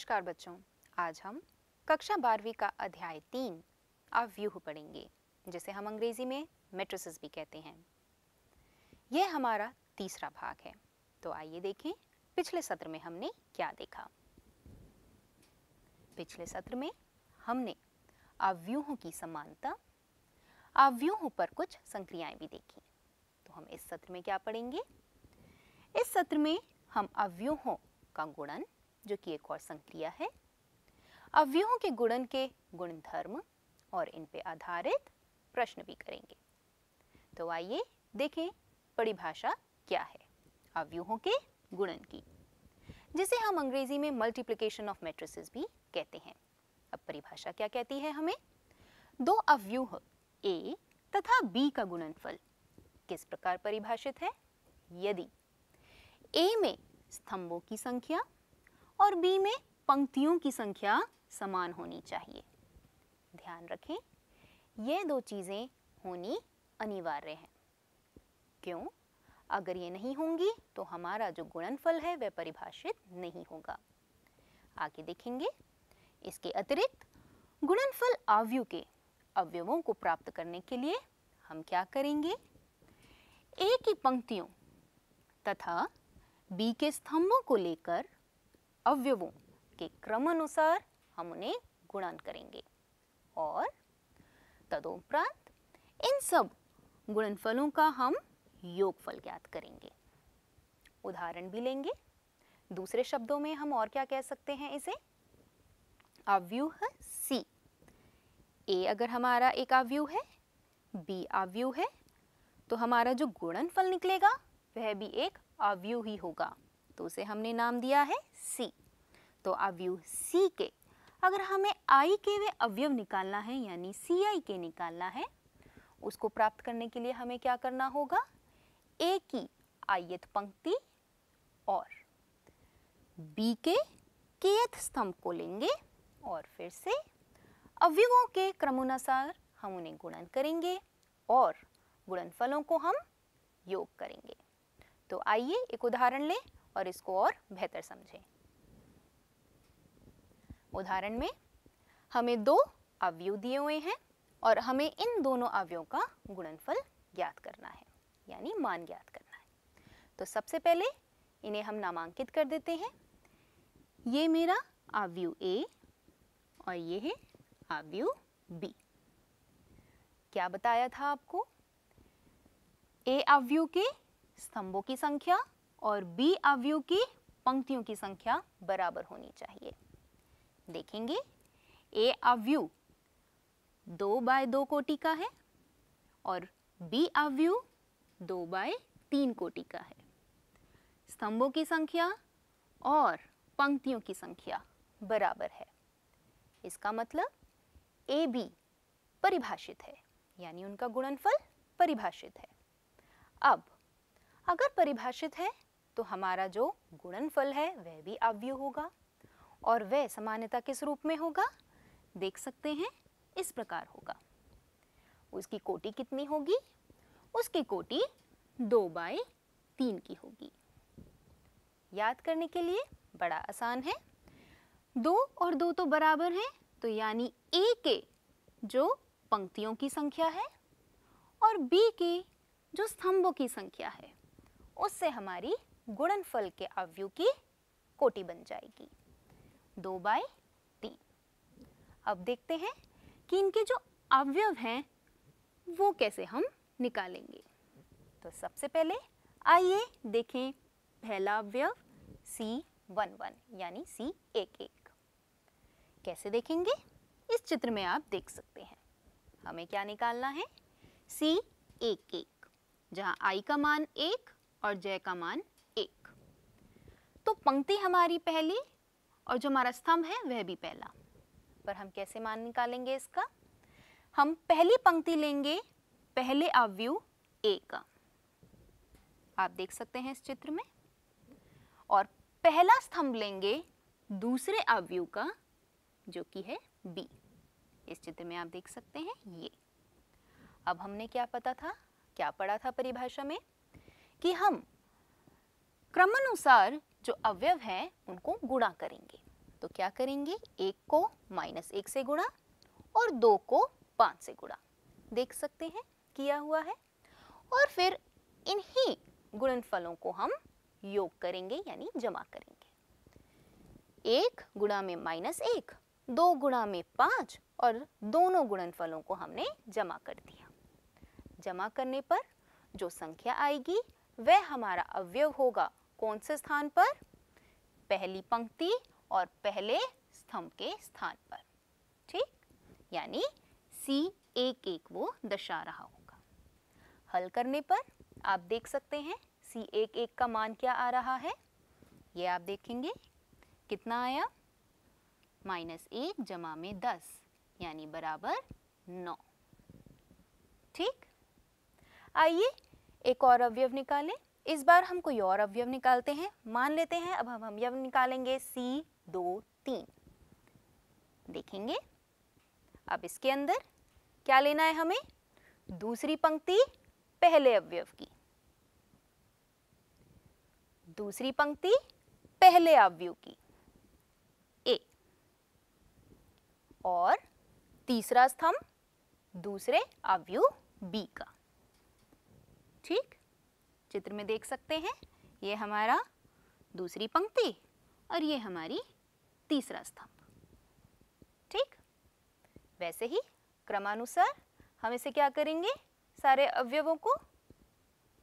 नमस्कार बच्चों। आज हम कक्षा बारहवीं का अध्याय तीन अव्यूह पढ़ेंगे, जिसे हम अंग्रेज़ी में मेट्रिसेस भी कहते हैं। यह हमारा तीसरा भाग है। तो आइए देखें पिछले सत्र में हमने क्या देखा। पिछले सत्र में हमने अव्यूहों की समानता, अव्यूहों पर कुछ संक्रियाएँ भी देखी। तो हम इस सत्र में क्या पढ़ेंगे? इस सत्र में हम अव्यूहों का गुणन जो कि एक और संक्रिया है। अव्यूहों के गुणन के गुणधर्म और इन पे आधारित प्रश्न भी करेंगे। तो आइए देखें परिभाषा क्या है अव्यूहों के गुणन की, जिसे हम अंग्रेज़ी में मल्टीप्लिकेशन ऑफ़ मैट्रिसेस भी कहते हैं। अब परिभाषा क्या कहती है हमें? दो अव्यूह ए तथा बी का गुणनफल किस प्रकार परिभाषित है? यदि ए में स्तंभों की संख्या और बी में पंक्तियों की संख्या समान होनी चाहिए। ध्यान रखें, ये दो चीज़ें होनी अनिवार्य है। क्यों? अगर ये नहीं होंगी तो हमारा जो गुणनफल है, वह परिभाषित नहीं होगा। आगे देखेंगे, इसके अतिरिक्त गुणनफल आवयु के अवयवों को प्राप्त करने के लिए हम क्या करेंगे? ए की पंक्तियों तथा बी के स्तंभों को लेकर अवयवों के क्रमानुसार हम उन्हें गुणन करेंगे। और तदोपरांत इन सब गुणनफलों का हम योगफल ज्ञात करेंगे। उदाहरण भी लेंगे। दूसरे शब्दों में हम और क्या कह सकते हैं इसे? अव्यूह सी। ए अगर हमारा एक अव्यूह है, बी अव्यूह है तो हमारा जो गुणनफल निकलेगा, वह भी एक अव्यूह ही होगा। तो उसे हमने नाम दिया है सी। तो अव्यूह सी के। अगर हमें आई के वे अवयव निकालना है, यानी सी आई के निकालना है, उसको प्राप्त करने के लिए हमें क्या करना होगा? ए की आयत पंक्ति और बी के केयथ स्तंभ को लेंगे और फिर से अवयवों के क्रमानुसार हम उन्हें गुणन करेंगे और गुणनफलों को हम योग करेंगे। तो आइए एक उदाहरण लें और इसको और बेहतर समझें। उदाहरण में, हमें दो अवयव दिए हुए हैं और हमें इन दोनों अवयवों का गुणनफल ज्ञात करना है, यानी मान ज्ञात करना है। तो सबसे पहले इन्हें हम नामांकित कर देते हैं। ये मेरा अवयव ए और ये है अवयव बी क्या बताया था आपको? ए अवयव के स्तंभों की संख्या और बी अवयव की पंक्तियों की संख्या बराबर होनी चाहिए। देखेंगे। ए अवयव दो बाय दो कोटि का है और बी अवयव दो बाय तीन कोटि का है। स्तंभों की संख्या और पंक्तियों की संख्या बराबर है। इसका मतलब ए बी परिभाषित है, यानी उनका गुणनफल परिभाषित है। अब अगर परिभाषित है तो हमारा जो गुणनफल है, वह भी अव्यय होगा। और वह समानता किस रूप में होगा? देख सकते हैं, इस प्रकार होगा। उसकी कोटि कितनी होगी? उसकी कोटि दो बाय तीन की होगी। याद करने के लिए बड़ा आसान है। दो और दो तो बराबर हैं तो यानी ए के, जो पंक्तियों की संख्या है, और बी के, जो स्तंभों की संख्या है, उससे हमारी गुणनफल के अवयु की कोटि बन जाएगी। दो बाय तीन। अब देखते हैं कि इनके जो अवयव हैं, वो कैसे हम निकालेंगे। तो सबसे पहले आइए देखें पहला अवयव सी वन वन यानी सी एक एक। कैसे देखेंगे? इस चित्र में आप देख सकते हैं। हमें क्या निकालना है? सी एक एक, जहाँ आई का मान एक और जय का मान एक। तो पंक्ति हमारी पहली और जो हमारा स्तंभ है, वह भी पहला। पर हम कैसे मान निकालेंगे इसका? हम पहली पंक्ति लेंगे, पहले अवयव ए का आप देख सकते हैं इस चित्र में। और पहला स्तंभ लेंगे, दूसरे अवयव का, जो कि है बी इस चित्र में आप देख सकते हैं ये। अब हमने क्या पता था, क्या पढ़ा था परिभाषा में? कि हम क्रमानुसार जो अवयव हैं, उनको गुणा करेंगे। तो क्या करेंगे? एक को माइनस एक से गुणा और दो को पाँच से गुणा। देख सकते हैं, किया हुआ है। और फिर इन्हीं गुणनफलों को हम योग करेंगे, यानी जमा करेंगे। एक गुणा में माइनस एक, दो गुणा में पाँच और दोनों गुणनफलों को हमने जमा कर दिया। जमा करने पर जो संख्या आएगी, वह हमारा अवयव होगा। कौन से स्थान पर? पहली पंक्ति और पहले स्तंभ के स्थान पर। ठीक? यानी सी एक एक वो दर्शा रहा होगा। हल करने पर आप देख सकते हैं सी एक एक का मान क्या आ रहा है। ये आप देखेंगे। कितना आया? माइनस एक जमा में दस, यानी बराबर नौ। ठीक? आइए एक और अवयव निकालें। इस बार हम कोई और अवयव निकालते हैं। मान लेते हैं, अब हम अवयव निकालेंगे सी दो, तीन। देखेंगे। अब इसके अंदर क्या लेना है हमें? दूसरी पंक्ति, पहले अवयव की। दूसरी पंक्ति, पहले अवयव की। ए। और तीसरा स्तंभ, दूसरे अवयव बी का। ठीक? चित्र में देख सकते हैं। ये हमारा दूसरी पंक्ति और ये हमारी तीसरा स्तंभ। ठीक? वैसे ही क्रमानुसार हम इसे क्या करेंगे? सारे अवयवों को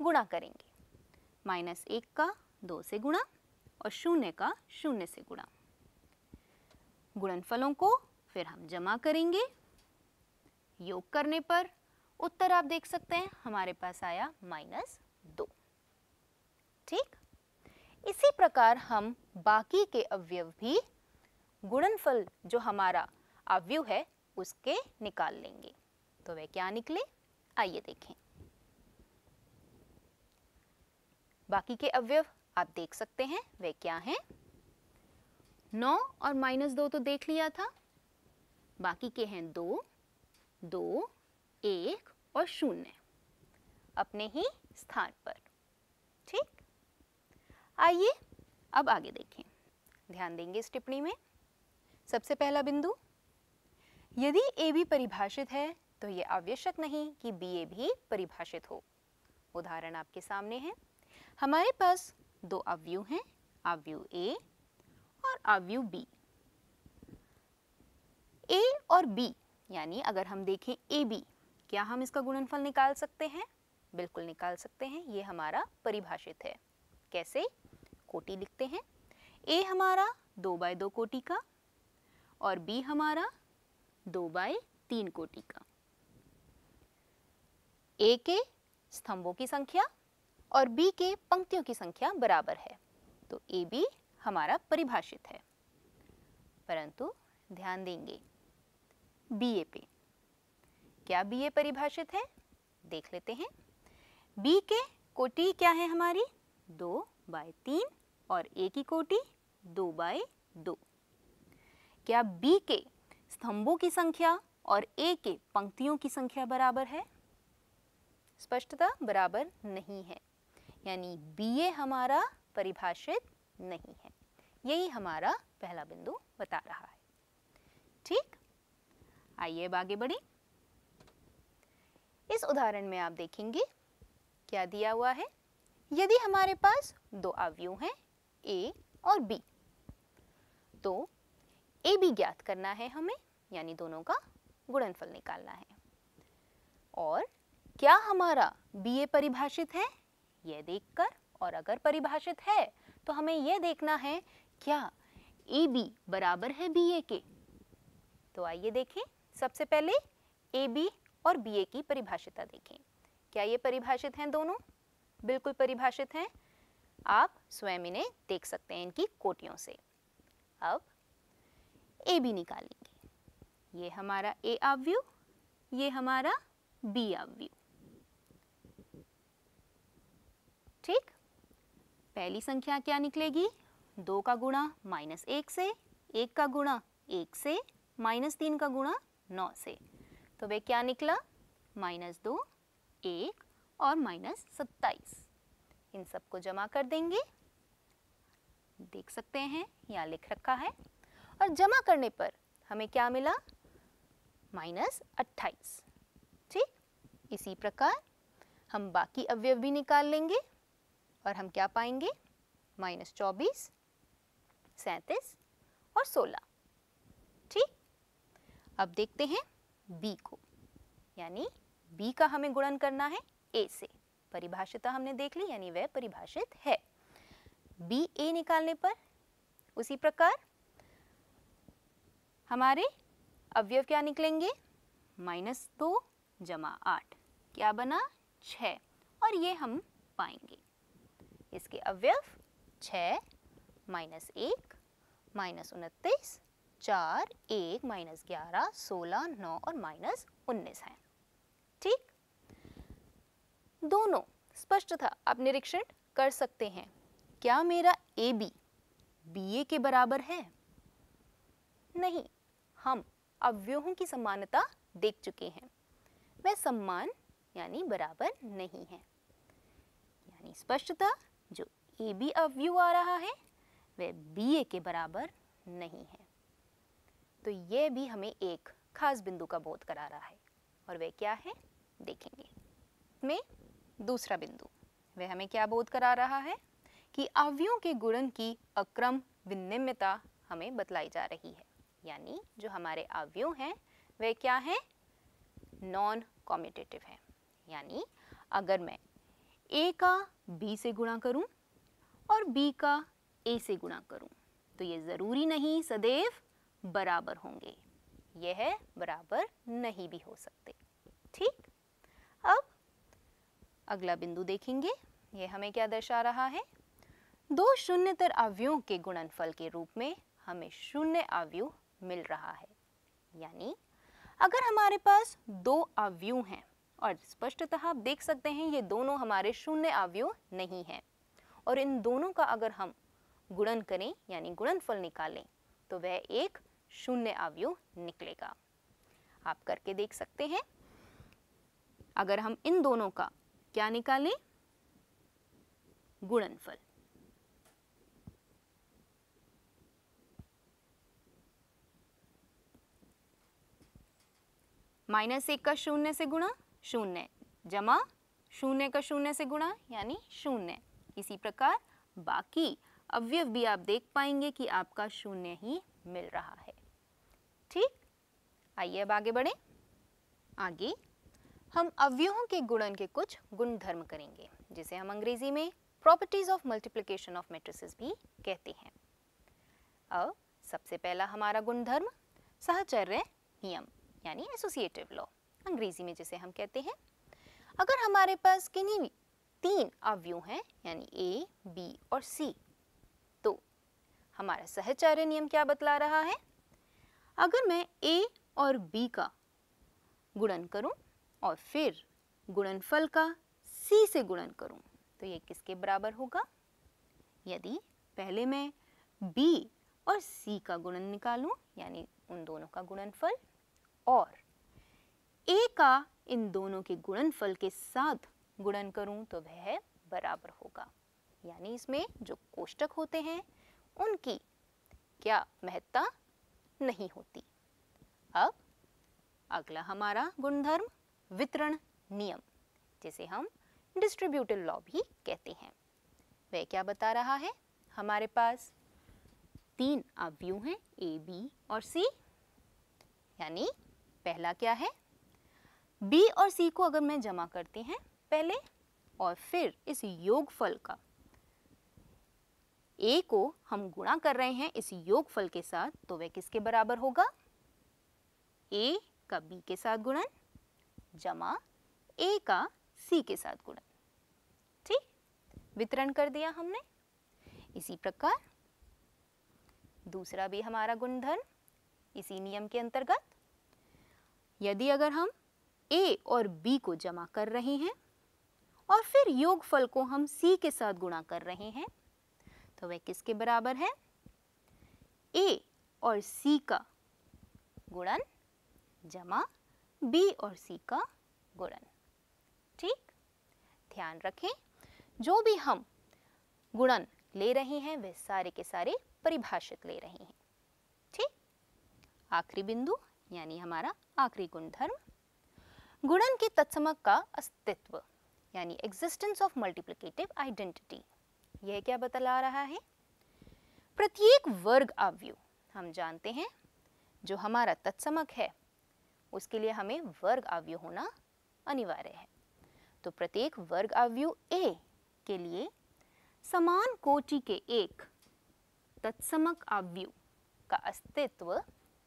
गुणा करेंगे। माइनस एक का दो से गुणा और शून्य का शून्य से गुणा। गुणनफलों को फिर हम जमा करेंगे। योग करने पर उत्तर आप देख सकते हैं। हमारे पास आया माइनस दो। ठीक? इसी प्रकार हम बाकी के अवयव भी, गुणनफल जो हमारा अवयव है, उसके निकाल लेंगे। तो वे क्या निकले? आइए देखें। बाकी के अवयव, आप देख सकते हैं, वे क्या हैं? नौ और माइनस दो तो देख लिया था। बाकी के हैं दो दो, एक और शून्य। अपने ही स्थान पर। आइए, अब आगे देखें। ध्यान देंगे इस टिप्पणी में। सबसे पहला बिंदु, यदि ए भी परिभाषित है तो ये आवश्यक नहीं कि बी ए भी परिभाषित हो। उदाहरण आपके सामने है। हमारे पास दो अवयव हैं, अवयव ए और अवयव बी ए और बी यानी अगर हम देखें ए बी क्या हम इसका गुणनफल निकाल सकते हैं? बिल्कुल निकाल सकते हैं, ये हमारा परिभाषित है। कैसे? कोटि लिखते हैं। ए हमारा दो बाय दो कोटि का और बी हमारा दो बाय तीन कोटि का। ए के स्तंभों की संख्या और बी के पंक्तियों की संख्या बराबर है। तो ए बी हमारा परिभाषित है। परंतु ध्यान देंगे, बी ए पे। क्या बी ए परिभाषित है? देख लेते हैं। बी के कोटि क्या है हमारी? दो बाय तीन और ए की कोटि दो बाय दो। क्या बी के स्तंभों की संख्या और ए के पंक्तियों की संख्या बराबर है? स्पष्टता बराबर नहीं है। यानी बी ए हमारा परिभाषित नहीं है। यही हमारा पहला बिंदु बता रहा है। ठीक? आइए अब आगे बढ़े। इस उदाहरण में आप देखेंगे, क्या दिया हुआ है? यदि हमारे पास दो अवयव हैं ए और बी तो ए बी ज्ञात करना है हमें, यानी दोनों का गुणनफल निकालना है। और क्या हमारा बी ए परिभाषित है? यह देखकर, और अगर परिभाषित है तो हमें यह देखना है, क्या ए बी बराबर है बी ए के? तो आइए देखें, सबसे पहले ए बी और बी ए की परिभाषिता देखें। क्या ये परिभाषित हैं दोनों? बिल्कुल परिभाषित हैं। आप स्वयं इन्हें देख सकते हैं इनकी कोटियों से। अब ए बी निकालेंगे। ये हमारा ए अवयव ये हमारा बी अवयव ठीक? पहली संख्या क्या निकलेगी? दो का गुणा माइनस एक से, एक का गुणा एक से, माइनस तीन का गुणा नौ से। तो वे क्या निकला? माइनस दो, एक और माइनस सत्ताईस। इन सबको जमा कर देंगे। देख सकते हैं, यहाँ लिख रखा है। और जमा करने पर हमें क्या मिला? माइनस अट्ठाईस। ठीक? इसी प्रकार हम बाकी अवयव भी निकाल लेंगे और हम क्या पाएँगे? माइनस चौबीस, सैतीस और सोलह। ठीक? अब देखते हैं बी को। यानी बी का हमें गुणन करना है। ए से। परिभाषिता हमने देख ली, यानी वह परिभाषित है। बी ए निकालने पर, उसी प्रकार हमारे अवयव क्या निकलेंगे? माइनस दो जमा आठ। क्या बना? छ और ये हम पाएँगे। इसके अवयव छ माइनस एक, माइनस उनतीस, चार, एक, माइनस ग्यारह, सोलह, नौ और माइनस उन्नीस है। ठीक? दोनों स्पष्ट था। आप निरीक्षण कर सकते हैं। क्या मेरा ए बी बी ए के बराबर है? नहीं, हम अवयवों की समानता देख चुके हैं। वह सम्मान यानी बराबर नहीं है। यानी स्पष्टता, जो ए बी अवयव आ रहा है, वह बी ए के बराबर नहीं है। तो यह भी हमें एक खास बिंदु का बोध करा रहा है। और वह क्या है? देखेंगे। में दूसरा बिंदु। वह हमें क्या बोध करा रहा है? कि अवयों के गुणन की अक्रम विनिम्यता हमें बतलाई जा रही है। यानी जो हमारे अवयव हैं वे क्या हैं? नॉन कॉम्यूटेटिव हैं। यानी अगर मैं ए का बी से गुणा करूँ और बी का ए से गुणा करूँ तो ये ज़रूरी नहीं सदैव बराबर होंगे। यह बराबर नहीं भी हो सकते। ठीक? अब अगला बिंदु देखेंगे। ये हमें क्या दर्शा रहा है? दो शून्यतर अवयवों के गुणनफल के रूप में हमें शून्य अवयव मिल रहा है। यानी, अगर हमारे पास दो अवयव हैं, और स्पष्टतः आप देख सकते हैं ये दोनों हमारे शून्य अवयव नहीं हैं, और इन दोनों का अगर हम गुणन करें, यानी गुणनफल निकालें तो वह एक शून्य अवयव निकलेगा। आप करके देख सकते हैं। अगर हम इन दोनों का क्या निकालें? गुणनफल। माइनस एक का शून्य से गुणा, शून्य जमा, शून्य का शून्य से गुणा, यानी शून्य। इसी प्रकार बाकी अवयव भी आप देख पाएँगे कि आपका शून्य ही मिल रहा है। ठीक? आइए अब आगे बढ़े। आगे हम अवयवों के गुणन के कुछ गुणधर्म करेंगे, जिसे हम अंग्रेज़ी में properties of multiplication of matrices भी कहते हैं। अब सबसे पहला हमारा गुणधर्म, सहचर्य नियम, यानी एसोसिएटिव लॉ अंग्रेज़ी में जिसे हम कहते हैं। अगर हमारे पास किन्हीं तीन अवयव हैं, यानी ए बी और सी तो हमारा सहचार्य नियम क्या बतला रहा है? अगर मैं ए और बी का गुणन करूँ और फिर गुणनफल का सी से गुणन करूँ। तो ये किसके बराबर होगा? यदि पहले मैं बी और सी का गुणन निकालूं, यानी उन दोनों का गुणनफल, और a का इन दोनों के गुणनफल के साथ गुणन करूँ तो वह बराबर होगा। यानी इसमें जो कोष्टक होते हैं, उनकी क्या महत्ता नहीं होती। अब अगला हमारा गुणधर्म। वितरण नियम, जिसे हम डिस्ट्रीब्यूटिव लॉ भी कहते हैं। वह क्या बता रहा है? हमारे पास तीन अवयव हैं ए बी और सी यानी पहला क्या है? बी और सी को अगर मैं जमा करती हैं पहले और फिर इस योगफल का ए को हम गुणा कर रहे हैं इस योगफल के साथ तो वह किसके बराबर होगा? ए का बी के साथ गुणन जमा a का c के साथ गुणन। ठीक? वितरण कर दिया हमने। इसी प्रकार दूसरा भी हमारा गुणधर्म इसी नियम के अंतर्गत। यदि अगर हम a और b को जमा कर रहे हैं और फिर योगफल को हम सी के साथ गुणा कर रहे हैं तो वह किसके बराबर है? ए और c का गुणन जमा b और सी का गुणन। ठीक? ध्यान रखें, जो भी हम गुणन ले रहे हैं, वे सारे के सारे परिभाषित ले रहे हैं। ठीक? आखिरी बिंदु, यानी हमारा आखिरी गुणधर्म। गुणन के तत्समक का अस्तित्व, यानी एग्जिस्टेंस ऑफ़ मल्टीप्लिकेटिव आइडेंटिटी यह क्या बतला रहा है? प्रत्येक वर्ग अवयव हम जानते हैं, जो हमारा तत्समक है उसके लिए हमें वर्ग अवयव होना अनिवार्य है। तो प्रत्येक वर्ग अवयव ए के लिए समान कोटि के एक तत्समक अवयव का अस्तित्व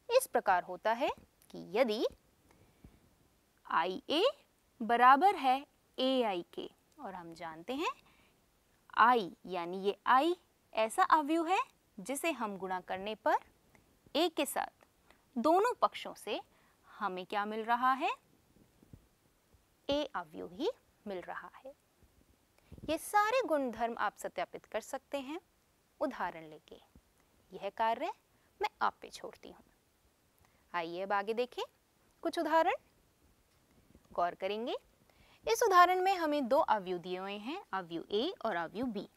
इस प्रकार होता है कि यदि आई ए बराबर है ए आई के और हम जानते हैं आई यानी ये आई ऐसा अवयव है जिसे हम गुणा करने पर ए के साथ दोनों पक्षों से हमें क्या मिल रहा है? ए अवयव ही मिल रहा है। ये सारे गुणधर्म आप सत्यापित कर सकते हैं। उदाहरण लेके। यह कार्य मैं आप पे छोड़ती हूँ। आइए अब आगे देखें। कुछ उदाहरण? गौर करेंगे। इस उदाहरण में हमें दो अवयु दिए हुए हैं अवयु ए और अवयु बी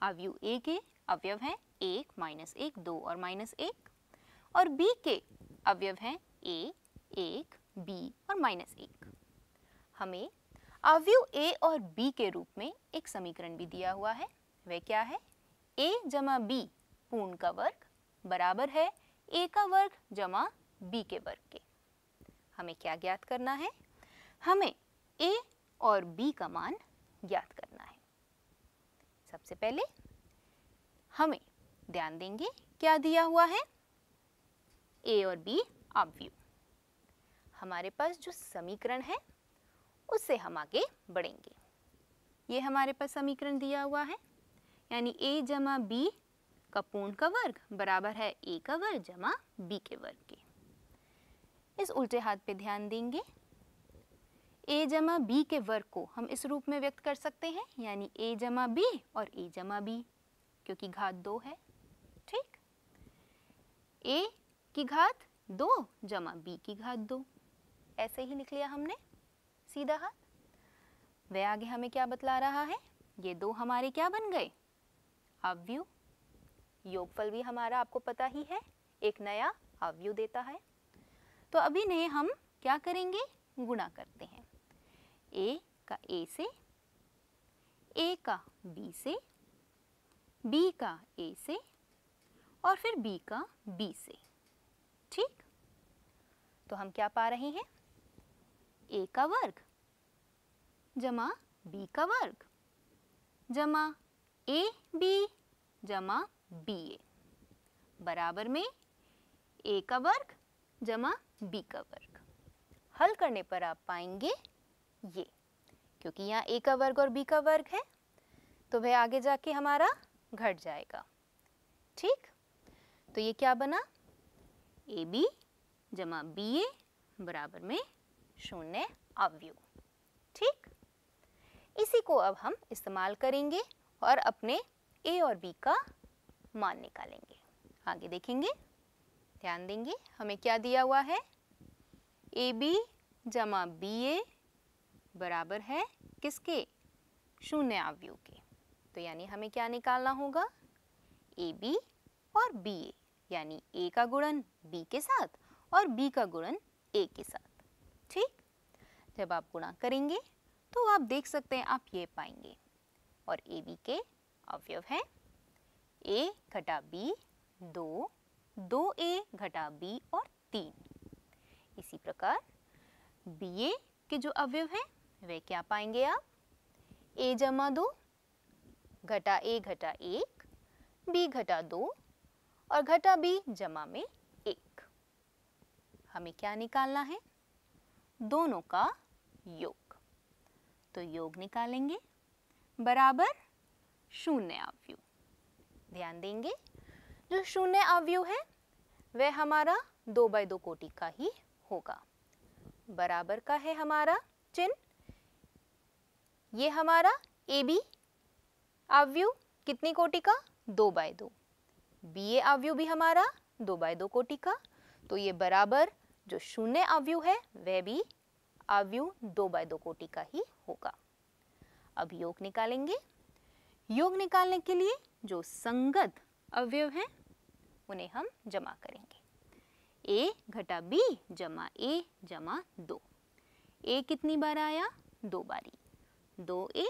अवयु ए के अवयव हैं एक माइनस एक, दो और माइनस एक, और बी के अवयव हैं ए एक बी और माइनस एक। हमें अवयव ए और बी के रूप में एक समीकरण भी दिया हुआ है। वह क्या है? ए जमा बी पूर्ण का वर्ग बराबर है ए का वर्ग जमा बी के वर्ग के। हमें क्या ज्ञात करना है? हमें ए और बी का मान ज्ञात करना है। सबसे पहले हमें ध्यान देंगे क्या दिया हुआ है? ए और बी अवयव हमारे पास जो समीकरण है उससे हम आगे बढ़ेंगे। ये हमारे पास समीकरण दिया हुआ है, यानी ए जमा बी का पूर्ण का वर्ग बराबर है ए का वर्ग जमा बी के वर्ग के। इस उल्टे हाथ पे ध्यान देंगे। ए जमा बी के वर्ग को हम इस रूप में व्यक्त कर सकते हैं, यानी ए जमा बी और ए जमा बी क्योंकि घात दो है, ठीक? ए की घात दो जमा बी की घात दो। ऐसे ही लिख लिया हमने, सीधा हाथ। वह आगे हमें क्या बतला रहा है? ये दो हमारे क्या बन गए? अवयव योगफल भी हमारा आपको पता ही है, एक नया अवयव देता है। तो अभी नहीं हम क्या करेंगे? गुणा करते हैं। ए का ए से, ए का बी से, बी का ए से, और फिर बी का बी से। ठीक? तो हम क्या पा रहे हैं? ए का वर्ग। जमा बी का वर्ग। जमा ए बी जमा बी ए बराबर में ए का वर्ग, जमा बी का वर्ग। हल करने पर आप पाएँगे ये, क्योंकि यहाँ ए का वर्ग और बी का वर्ग है तो वह आगे जाके हमारा घट जाएगा। ठीक? तो ये क्या बना? ए बी जमा बी ए बराबर में शून्य अवयव ठीक? इसी को अब हम इस्तेमाल करेंगे और अपने ए और बी का मान निकालेंगे। आगे देखेंगे। ध्यान देंगे, हमें क्या दिया हुआ है? ए बी जमा बी ए बराबर है किसके? शून्य अवयव के। तो यानी हमें क्या निकालना होगा? ए बी और बी ए यानी ए का गुणन बी के साथ और बी का गुणन ए के साथ। ठीक जब आप गुणा करेंगे तो आप देख सकते हैं, आप ये पाएँगे। और ए बी के अवयव हैं। ए घटा बी, दो दो ए घटा बी और तीन। इसी प्रकार, बी ए के जो अवयव हैं, वे क्या पाएँगे आप? ए जमा दो, घटा ए घटा एक, बी घटा दो और घटा बी जमा में एक। हमें क्या निकालना है? दोनों का योग। तो योग निकालेंगे, बराबर शून्य अवयव। ध्यान देंगे, जो शून्य अवयव है, वह हमारा दो बाय दो कोटि का ही होगा। बराबर का है हमारा चिन्ह, ये हमारा ए बी अवयव, कितनी कोटि का? दो बाय दो। बी ए अवयव भी हमारा दो बाय दो कोटि का तो ये बराबर जो शून्य अवयव है, वह भी अवयव दो बाय दो कोटि का ही होगा। अब योग निकालेंगे। योग निकालने के लिए जो संगत अवयव हैं, उन्हें हम जमा करेंगे। ए घटा बी जमा ए जमा दो। ए कितनी बार आया? दो बारी। दो ए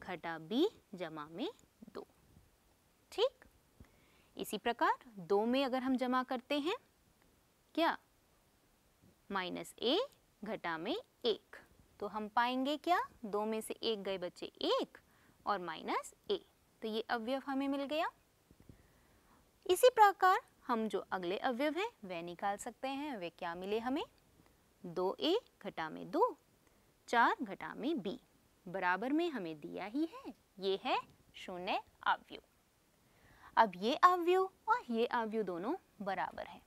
घटा बी जमा में दो। ठीक? इसी प्रकार दो में अगर हम जमा करते हैं, क्या? माइनस ए घटा में एक। तो हम पाएँगे क्या? दो में से एक गए बच्चे एक और माइनस ए। तो ये अवयव हमें मिल गया। इसी प्रकार हम जो अगले अवयव हैं, वह निकाल सकते हैं। वे क्या मिले हमें? दो ए घटा में दो, चार घटा में बी। बराबर में हमें दिया ही है। ये है शून्य अवयव। अब ये अवयव और ये अवयव दोनों बराबर हैं।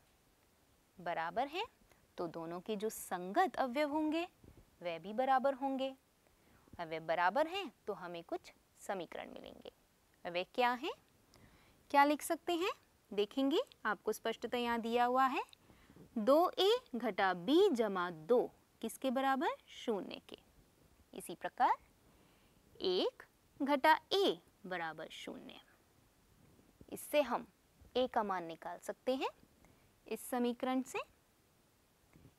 बराबर हैं तो दोनों के जो संगत अवयव होंगे, वह भी बराबर होंगे। और वे बराबर हैं तो हमें कुछ समीकरण मिलेंगे। वे क्या हैं? क्या लिख सकते हैं? देखेंगे, आपको स्पष्टता यहाँ दिया हुआ है। दो ए घटा बी जमा दो, किसके बराबर? शून्य के। इसी प्रकार, एक घटा ए बराबर शून्य। इससे हम ए का मान निकाल सकते हैं। इस समीकरण से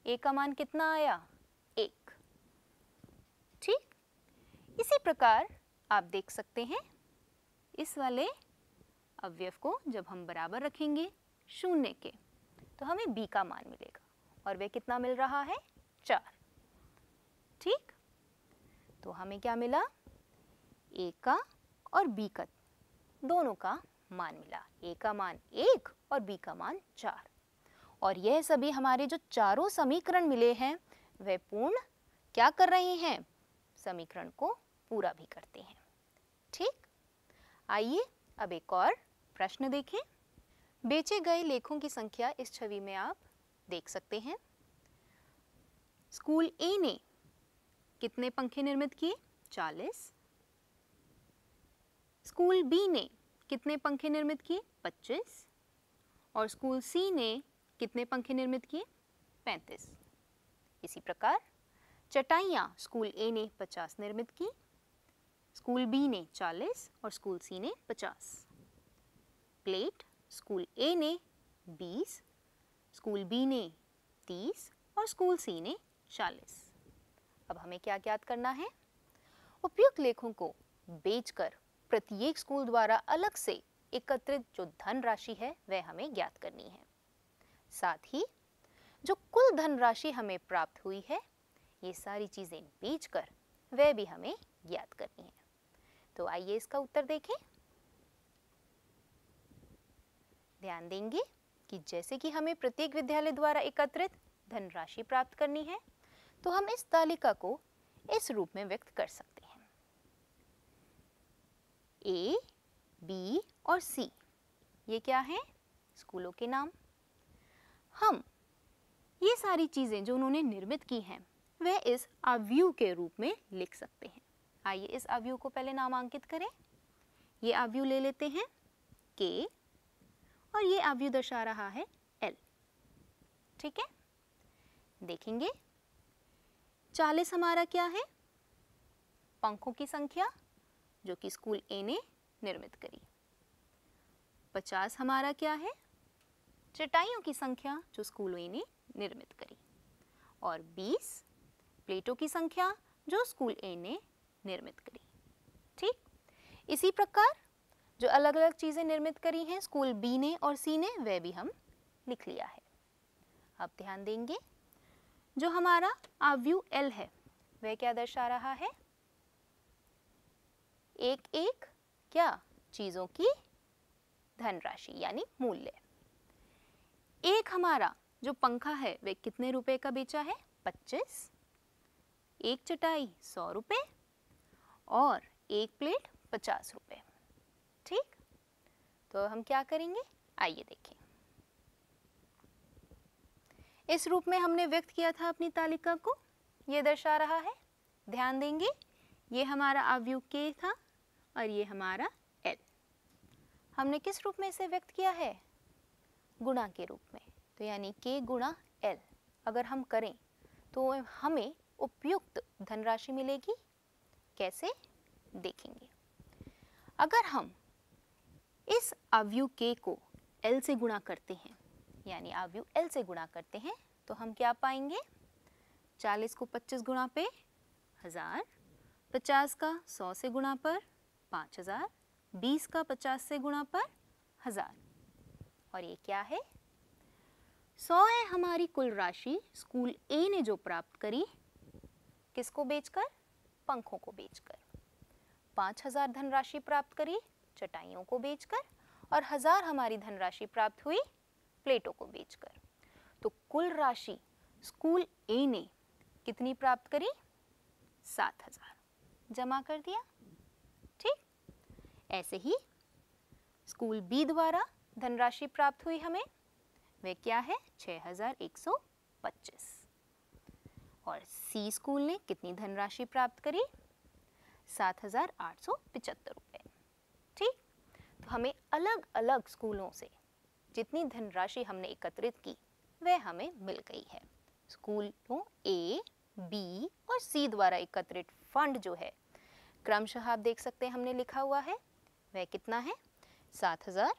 ए का मान कितना आया? एक। ठीक? इसी प्रकार आप देख सकते हैं, इस वाले अवयव को जब हम बराबर रखेंगे शून्य के तो हमें b का मान मिलेगा। और वह कितना मिल रहा है? चार। ठीक? तो हमें क्या मिला? A का और b का, दोनों का मान मिला। A का मान एक और b का मान चार। और यह सभी हमारे जो चारों समीकरण मिले हैं वह पूर्ण क्या कर रहे हैं? समीकरण को पूरा भी करते हैं। ठीक? आइए अब एक और प्रश्न देखें। बेचे गए लेखों की संख्या इस छवि में आप देख सकते हैं। स्कूल ए ने कितने पंखे निर्मित किए? 40 स्कूल बी ने कितने पंखे निर्मित किए? 25 और स्कूल सी ने कितने पंखे निर्मित किए? 35 इसी प्रकार, चटाइयाँ स्कूल ए ने 50 निर्मित की, स्कूल बी ने 40 और स्कूल सी ने 50 प्लेट स्कूल ए ने 20 स्कूल बी ने 30 और स्कूल सी ने 40 अब हमें क्या ज्ञात करना है? उपयुक्त लेखों को बेचकर प्रत्येक स्कूल द्वारा अलग से एकत्रित जो धन राशि है, वह हमें ज्ञात करनी है। साथ ही जो कुल धन राशि हमें प्राप्त हुई है, ये सारी चीज़ें बेचकर वह भी हमें ज्ञात करनी है। तो आइए इसका उत्तर देखें। ध्यान देंगे कि जैसे कि हमें प्रत्येक विद्यालय द्वारा एकत्रित धनराशि प्राप्त करनी है तो हम इस तालिका को इस रूप में व्यक्त कर सकते हैं। ए बी और सी ये क्या है? स्कूलों के नाम। हम। ये सारी चीज़ें जो उन्होंने निर्मित की हैं वह इस अव्यू के रूप में लिख सकते हैं। आइए इस अव्यू को पहले नामांकित करें। ये अव्यू ले लेते हैं के और ये अवयव दर्शा रहा है एल ठीक है? देखेंगे। चालीस हमारा क्या है? पंखों की संख्या, जो कि स्कूल ए ने निर्मित करी। पचास हमारा क्या है? चटाइयों की संख्या जो स्कूल ए ने निर्मित करी और बीस प्लेटों की संख्या जो स्कूल ए ने निर्मित करी। ठीक? इसी प्रकार जो अलग अलग चीज़ें निर्मित करी हैं, स्कूल बी ने और सी ने, वह भी हम लिख लिया है। अब ध्यान देंगे, जो हमारा आव्यू एल है, वह क्या दर्शा रहा है? एक एक क्या चीज़ों की धनराशि, यानी मूल्य। एक हमारा, जो पंखा है, वे कितने रुपए का बेचा है? पच्चीस। एक चटाई, सौ रुपये और एक प्लेट, पचास रुपये ठीक? तो हम क्या करेंगे? आइए देखें। इस रूप में हमने व्यक्त किया था अपनी तालिका को। ये दर्शा रहा है। ध्यान देंगे, ये हमारा अवयव के था और ये हमारा एल हमने किस रूप में इसे व्यक्त किया है? गुणा के रूप में तो यानी के गुणा एल अगर हम करें तो हमें उपयुक्त धनराशि मिलेगी। कैसे? देखेंगे। अगर हम इस आवयु के को एल से गुणा करते हैं, यानी आवयु एल से गुणा करते हैं तो हम क्या पाएँगे? 40 को 25 गुणा पे, हज़ार। पचास का सौ से गुणा पर, पाँच हज़ार। बीस का पचास से गुणा पर, हज़ार। और ये क्या है? सौ है हमारी कुल राशि। स्कूल ए ने जो प्राप्त करी, किसको बेचकर? पंखों को बेचकर। पाँच हज़ार धनराशि प्राप्त करी, चटाइयों को बेचकर और हज़ार हमारी धनराशि प्राप्त हुई, प्लेटों को बेचकर। तो कुल राशि स्कूल ए ने कितनी प्राप्त करी? सात हज़ार। जमा कर दिया? ठीक। ऐसे ही स्कूल बी द्वारा धनराशि प्राप्त हुई हमें वह क्या है? छः हज़ार एक सौ पच्चीस। और सी स्कूल ने कितनी धनराशि प्राप्त करी? सात हज़ार आठ सौ ठीक? तो हमें अलग अलग स्कूलों से जितनी धनराशि हमने एकत्रित की वह हमें मिल गई है। स्कूलों ए बी और सी द्वारा एकत्रित फंड जो है, क्रमशः आप देख सकते हैं हमने लिखा हुआ है। वह कितना है? सात हज़ार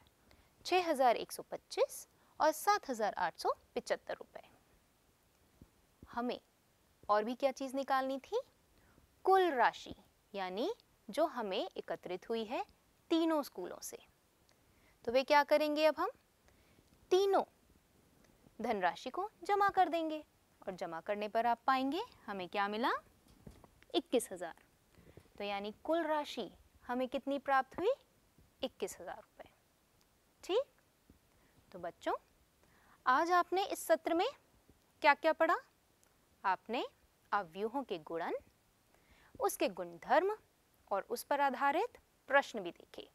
छः हज़ार एक सौ पच्चीस और सात हज़ार आठ सौ हमें और भी क्या चीज़ निकालनी थी? कुल राशि, यानी जो हमें एकत्रित हुई है तीनों स्कूलों से। तो वे क्या करेंगे अब हम? तीनों धनराशि को जमा कर देंगे और जमा करने पर आप पाएँगे हमें क्या मिला? इक्कीस हज़ार। तो यानी कुल राशि हमें कितनी प्राप्त हुई? इक्कीस हज़ार। तो बच्चों, आज आपने इस सत्र में क्या क्या पढ़ा? आपने अव्यूहों के गुणन, उसके गुणधर्म और उस पर आधारित प्रश्न भी देखे।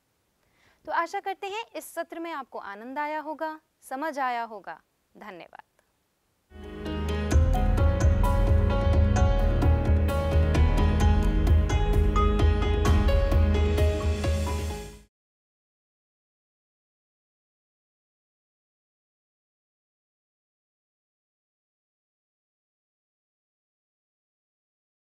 तो आशा करते हैं इस सत्र में आपको आनंद आया होगा, समझ आया होगा। धन्यवाद।